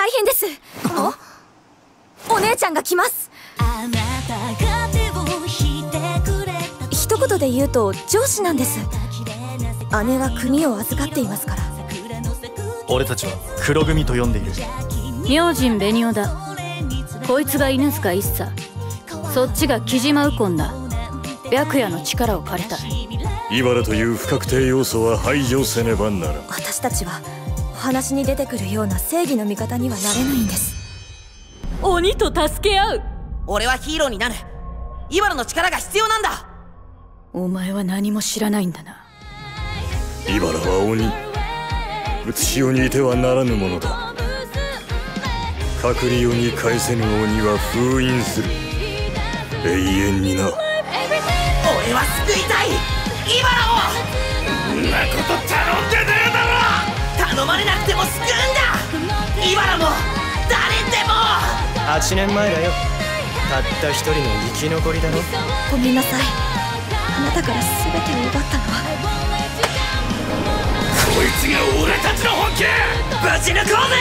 大変です。お姉ちゃんが来ます。一言で言うと上司なんです。姉は国を預かっていますから。俺たちは黒組と呼んでいる。明神紅尾だ。こいつが犬塚一茶。そっちが木島右近だ。白夜の力を借りた。い茨という不確定要素は排除せねばならん。私たちはお話に出てくるような正義の味方にはなれないんです。鬼と助け合う。俺はヒーローになる。茨の力が必要なんだ。お前は何も知らないんだな。茨は鬼。写し世にいてはならぬものだ。隔離世に返せぬ鬼は封印する。永遠にな。俺は救いたい。茨をんな8年前だよ。たった一人の生き残りだろ。ごめんなさい。あなたから全てを奪ったのは。こいつが俺たちの本気！ぶち抜こうぜ